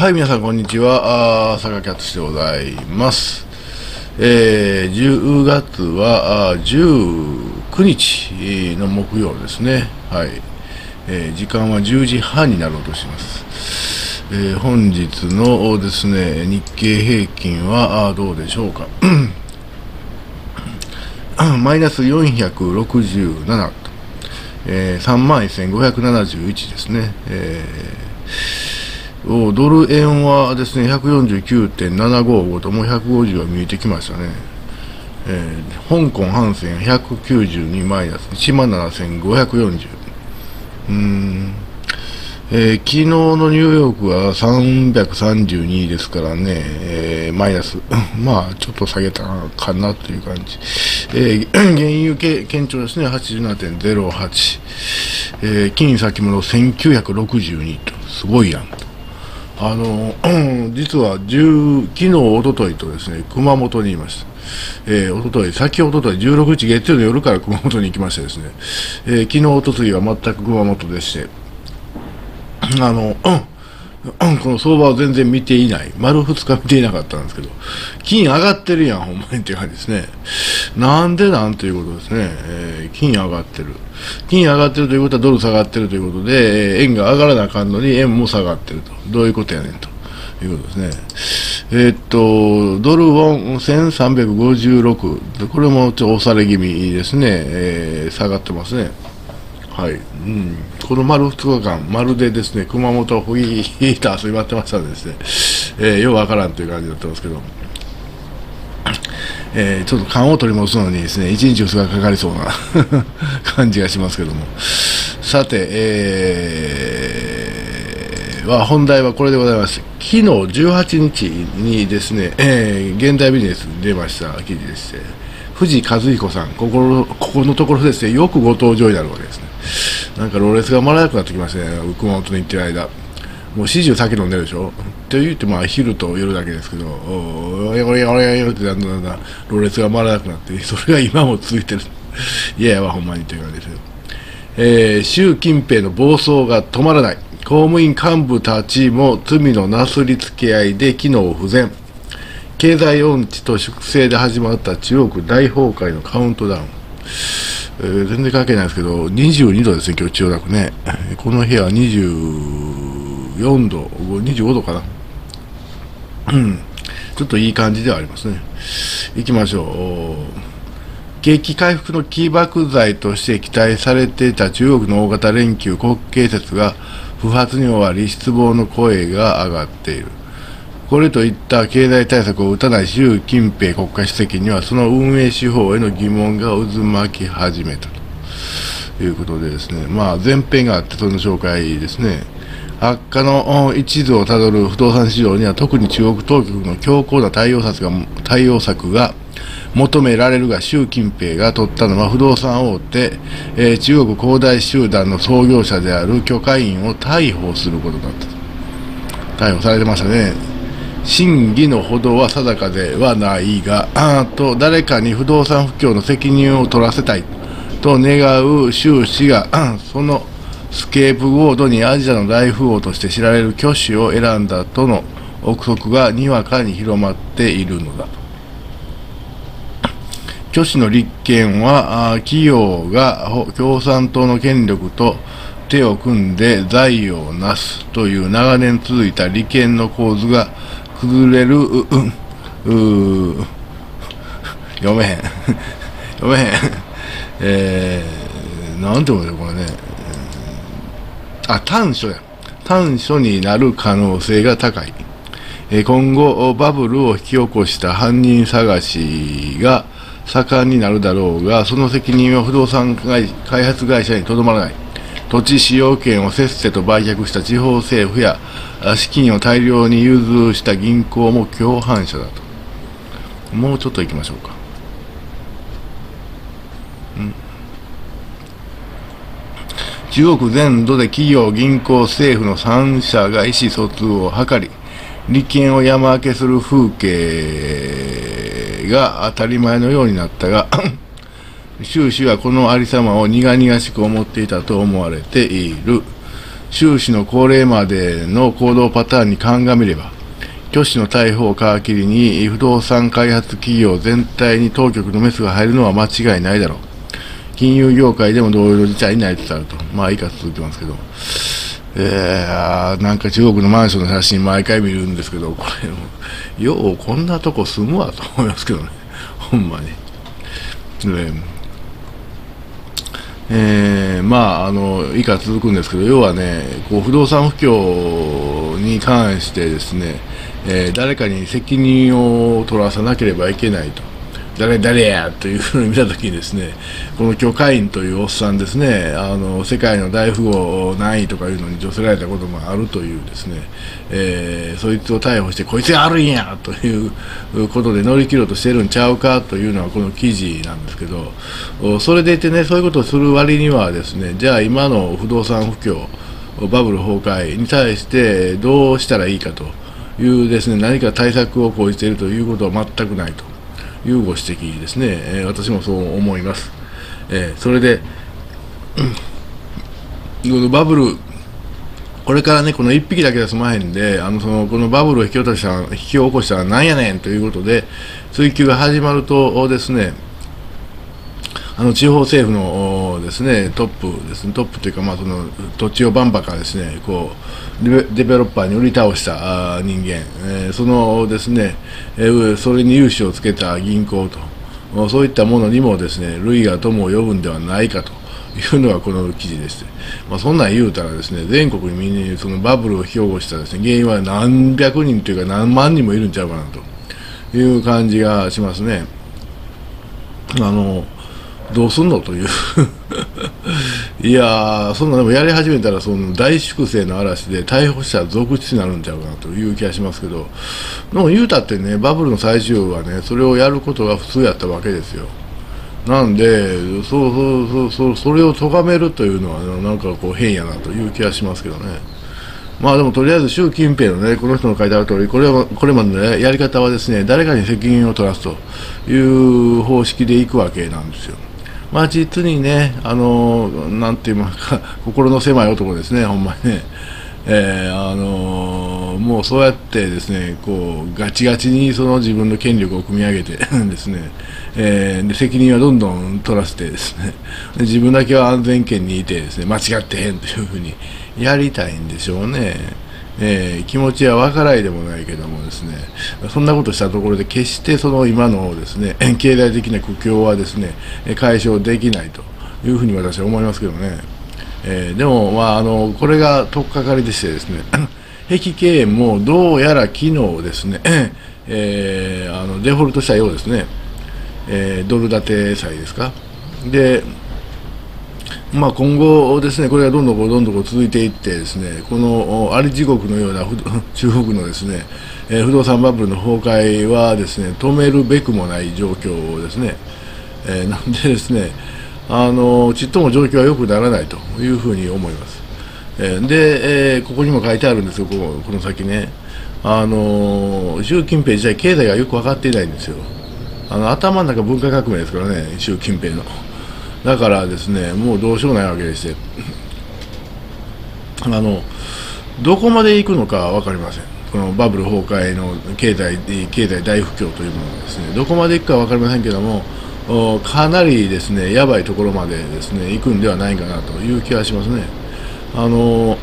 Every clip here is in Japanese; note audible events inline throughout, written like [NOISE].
はい、皆さん、こんにちは。あー坂キャットでございます。えー、10月はあ19日の木曜ですね。はい。えー時間は10時半になろうとします。えー本日のですね、日経平均はあどうでしょうか。[COUGHS] マイナス467と、えー、3万1571ですね。えードル円はですね、149.755ともう150が見えてきましたね。えー香港半線192マイナス17,540。うーん。えー昨日のニューヨークは332ですからね、えーマイナス。[LAUGHS] まあ、ちょっと下げたかなという感じ。えー原油系堅調ですね、87.08。えー金先物1962と、すごいやん。あの、[CLEARS THROAT] 実は10、昨日、おとといとですね、熊本にいました。えー、おととい、先おととい、16日月曜の夜から熊本に行きましてですね、えー昨日、おとついは全く熊本でして、あの、[CLEARS THROAT] この相場を全然見ていない。丸2日見ていなかったんですけど、金上がってるやん、ほんまにっていう感じですね。なんでなんということですね。えー金上がってる。金上がってるということはドル下がってるということで、えー円が上がらなあかんのに円も下がってると。どういうことやねんと。いうことですね。えーっと、ドルウォン1356。これもちょっと押され気味ですね。えー下がってますね。はい、うん、この丸2日間、まるでですね熊本を吹いた遊び回ってましたんでですね、えーようわからんという感じになってますけど、えーちょっと勘を取り戻すのにですね1日2日かかりそうな [LAUGHS] 感じがしますけども、さて、えーは本題はこれでございます。昨日18日にですね、えー現代ビジネス出ました記事でして、藤和彦さん、ここここのところですね、よくご登場になるわけですね。なんかロレスがまらなくなってきましたね、熊本に行ってる間。もう始終酒飲んでるでしょ？って言ってまあ昼と夜だけですけど、おーやおやおやおやってだんだんだんだんロレスが回らなくなって、それが今も続いてる。いやいやわ、ほんまにという感じですよ。えー習近平の暴走が止まらない。公務員幹部たちも罪のなすりつけ合いで機能不全。経済音痴と粛清で始まった中国大崩壊のカウントダウン。えー全然関係ないですけど、22度ですね、今日千代田区ね。この部屋は24度、25度かな。ちょっといい感じではありますね。行きましょう。景気回復の起爆剤として期待されていた中国の大型連休国慶節が不発に終わり失望の声が上がっている。これといった経済対策を打たない習近平国家主席にはその運営手法への疑問が渦巻き始めたと。いうことでですね、まあ前編があってその紹介ですね。悪化の一途をたどる不動産市場には特に中国当局の強硬な対応策が対応策が求められるが習近平が取ったのは不動産大手、えー中国恒大集団の創業者である許可員を逮捕することだった逮捕されてましたね。真偽のほどは定かではないがあと誰かに不動産不況の責任を取らせたいと願う習氏がそのスケープゴードにアジアの大富豪として知られる挙手を選んだとの憶測がにわかに広まっているのだと。挙手の立憲は企業が共産党の権力と手を組んで財をなすという長年続いた利権の構図が崩れる、う、う、う読めへん。読めへん。えー、なんて思うよ、これね。あ、短所や。短所になる可能性が高い。えー今後、バブルを引き起こした犯人探しが盛んになるだろうが、その責任は不動産会開発会社にとどまらない。土地使用権をせっせと売却した地方政府や資金を大量に融通した銀行も共犯者だと。もうちょっと行きましょうかん。中国全土で企業、銀行、政府の3者が意思疎通を図り、利権を山分けする風景が当たり前のようになったが、習氏はこのありさまを苦々しく思っていたと思われている。習氏の高齢までの行動パターンに鑑みれば、挙手の逮捕を皮切りに不動産開発企業全体に当局のメスが入るのは間違いないだろう。金融業界でも同様の事態になりつつあると。まあ、いいか続いてますけど。えー、なんか中国のマンションの写真毎回見るんですけど、これ、ようこんなとこ住むわと思いますけどね。ほんまに。えー、まあ、あの、以下続くんですけど、要はね、こう不動産不況に関してですね、えー、誰かに責任を取らさなければいけないと。誰誰やというふうに見たときにですね、この許可員というおっさんですね、あの世界の大富豪何位とかいうのに女せられたこともあるというですね、えー、そいつを逮捕して、こいつがあるんやということで乗り切ろうとしてるんちゃうかというのはこの記事なんですけど、それでいてね、そういうことをする割にはですね、じゃあ今の不動産不況、バブル崩壊に対してどうしたらいいかというですね、何か対策を講じているということは全くないと。いうご指摘ですね、えー、私もそう思います。えー、それで、このバブル、これからね、この1匹だけで済まへんで、あのそのこのバブルを引き落とした引き起こしたらなんやねんということで、追及が始まるとですね、あの地方政府のですねトップですね。トップというかまあその土地をバンバカですねこうデベロッパーに売り倒した人間、えー、そのですね、えー、それに融資をつけた銀行と。そういったものにもですね類が友を呼ぶんではないかと。いうのがこの記事でして、まあ、そんなん言うたらですね全国にそのバブルを引き起こしたですね原因は何百人というか何万人もいるんちゃうかなと。いう感じがしますね。あのどうすんのという。[LAUGHS] いやそんなでもやり始めたらその大粛清の嵐で逮捕者続出になるんちゃうかなという気がしますけど。でも言うたってねバブルの最終はねそれをやることが普通やったわけですよ。なんでそうそうそうそうそれを咎めるというのは、ね、なんかこう変やなという気がしますけどね。まあでもとりあえず習近平のねこの人の書いてある通りこれはこれまでの、ね、やり方はですね誰かに責任を取らすという方式でいくわけなんですよ。まあ、実にね、あのなんて言いますか、[LAUGHS] 心の狭い男ですね、ほんまにね。えー、あのもうそうやってですねこうガチガチにその自分の権力を組み上げて [LAUGHS] ですね、えー、で責任はどんどん取らせてですね [LAUGHS] 自分だけは安全圏にいてですね間違ってへんというふうにやりたいんでしょうね。えー、気持ちは分からいでもないけどもですねそんなことしたところで決してその今のですね [LAUGHS] 経済的な苦境はですね解消できないというふうに私は思いますけどね、えー、でも、まあ、あのこれが取っかかりでしてですね碧経営もどうやら昨日ですね、[LAUGHS] えー、あのデフォルトしたようですね、えドル建て債ですか。でまあ、今後ですね、これがどんどんどんどん続いていってですね、このあり地獄のような [LAUGHS] 中国のですね、えー、不動産バブルの崩壊はですね、止めるべくもない状況ですね。えー、[LAUGHS] なんでですね、あのちっとも状況は良くならないというふうに思います。えー、で、えー、ここにも書いてあるんですよ、ここの先ね。あの習近平自体経済がよく分かっていないんですよ。あの頭の中文化革命ですからね、習近平の。だからですねもうどうしようもないわけでして [LAUGHS] あのどこまで行くのか分かりません。このバブル崩壊の経済経済大不況というものがですねどこまで行くか分かりませんけどもかなりですねやばいところまでですね行くんではないかなという気がしますね。あの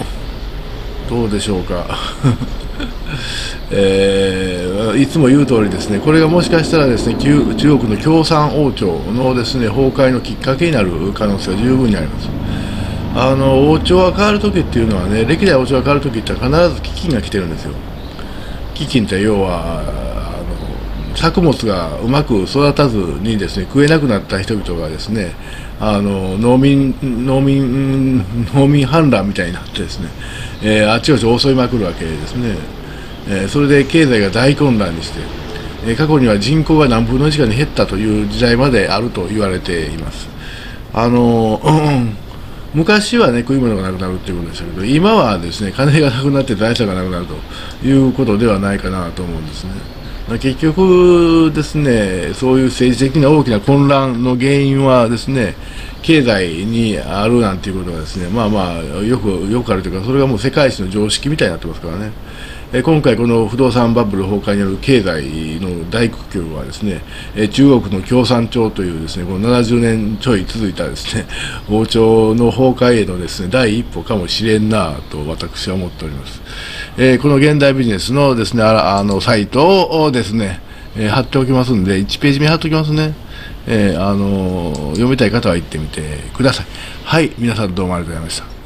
どうでしょうか。[LAUGHS] えー、いつも言う通りですねこれがもしかしたらですね中国の共産王朝のですね崩壊のきっかけになる可能性は十分にあります。あの王朝が変わる時っていうのはね歴代王朝が変わる時って必ず飢饉が来てるんですよ。飢饉って要はあの作物がうまく育たずにですね食えなくなった人々がですねあの農民農民農民反乱みたいになってですね、えー、あちこち襲いまくるわけですね。え、それで経済が大混乱にして、え、過去には人口が何分の1かに減ったという時代まであると言われています。あのー、昔はね食い物がなくなるっていうことでしたけど今はですね金がなくなって財産がなくなるということではないかなと思うんですね。結局ですね、そういう政治的な大きな混乱の原因はですね、経済にあるなんていうことがですね、まあまあ、よく、よくあるというか、それがもう世界史の常識みたいになってますからね。え今回、この不動産バブル崩壊による経済の大苦境はですね、え中国の共産党というですね、この70年ちょい続いたですね、[LAUGHS] 王朝の崩壊へのですね、第一歩かもしれんなと私は思っております。え、この現代ビジネスのですね、あの、サイトをですね、え、貼っておきますんで、1ページ目貼っておきますね。え、あの読みたい方は行ってみてください。はい、皆さんどうもありがとうございました。